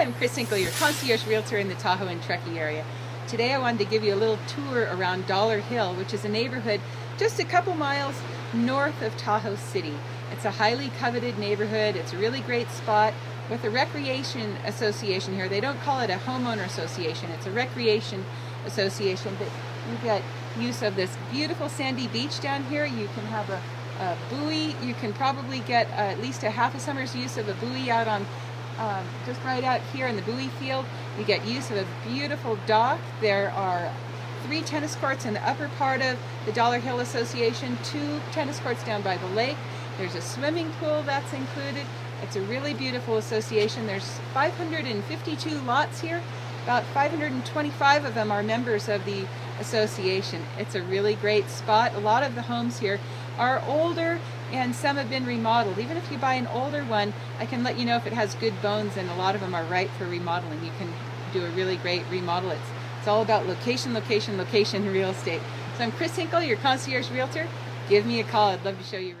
Chris Hinkel, your concierge realtor in the Tahoe and Truckee area. Today I wanted to give you a little tour around Dollar Hill, which is a neighborhood just a couple miles north of Tahoe City. It's a highly coveted neighborhood. It's a really great spot with a recreation association here. They don't call it a homeowner association. It's a recreation association, but you get use of this beautiful sandy beach down here. You can have a, a buoy. You can probably get uh, at least a half a summer's use of a buoy out on um, just right out here in the buoy field. You get use of a beautiful dock. There are three tennis courts in the upper part of the Dollar Hill Association, two tennis courts down by the lake. There's a swimming pool that's included. It's a really beautiful association. There's 552 lots here. About 525 of them are members of the association. It's a really great spot. A lot of the homes here are older and some have been remodeled. Even if you buy an older one, I can let you know if it has good bones and a lot of them are right for remodeling. You can do a really great remodel. It's, it's all about location, location, location real estate. So I'm Chris Hinkel, your concierge realtor. Give me a call. I'd love to show you around.